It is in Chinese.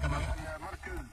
k e